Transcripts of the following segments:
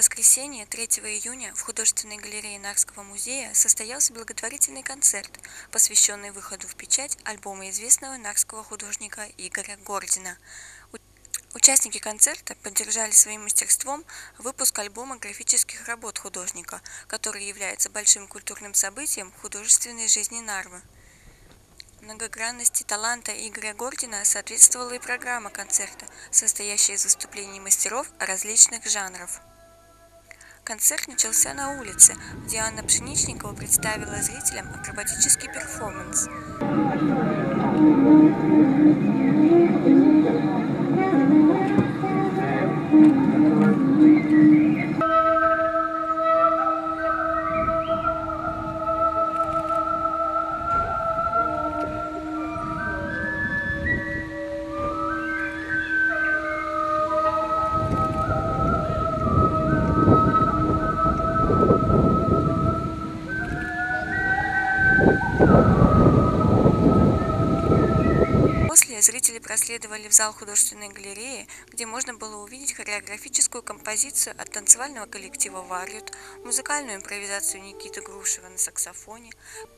воскресенье 3 июня в художественной галерее Нарского музея состоялся благотворительный концерт, посвященный выходу в печать альбома известного нарского художника Игоря Гордина. Участники концерта поддержали своим мастерством выпуск альбома графических работ художника, который является большим культурным событием художественной жизни Нарвы. Многогранности таланта Игоря Гордина соответствовала и программа концерта, состоящая из выступлений мастеров различных жанров. Концерт начался на улице, где Анна Пшеничникова представила зрителям акробатический перформанс. Thank you. После зрители проследовали в зал художественной галереи, где можно было увидеть хореографическую композицию от танцевального коллектива «Варют», музыкальную импровизацию Никиты Грушева на саксофоне,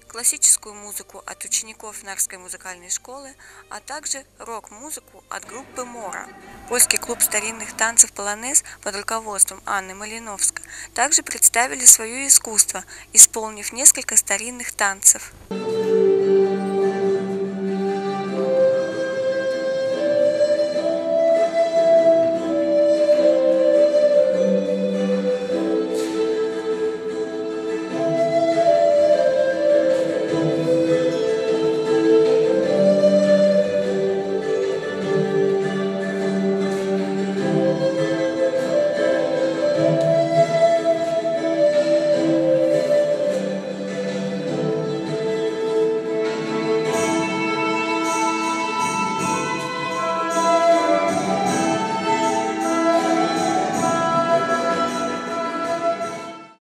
классическую музыку от учеников Нарской музыкальной школы, а также рок-музыку от группы «Мора». Польский клуб старинных танцев «Полонез» под руководством Анны Малиновской также представили свое искусство, исполнив несколько старинных танцев.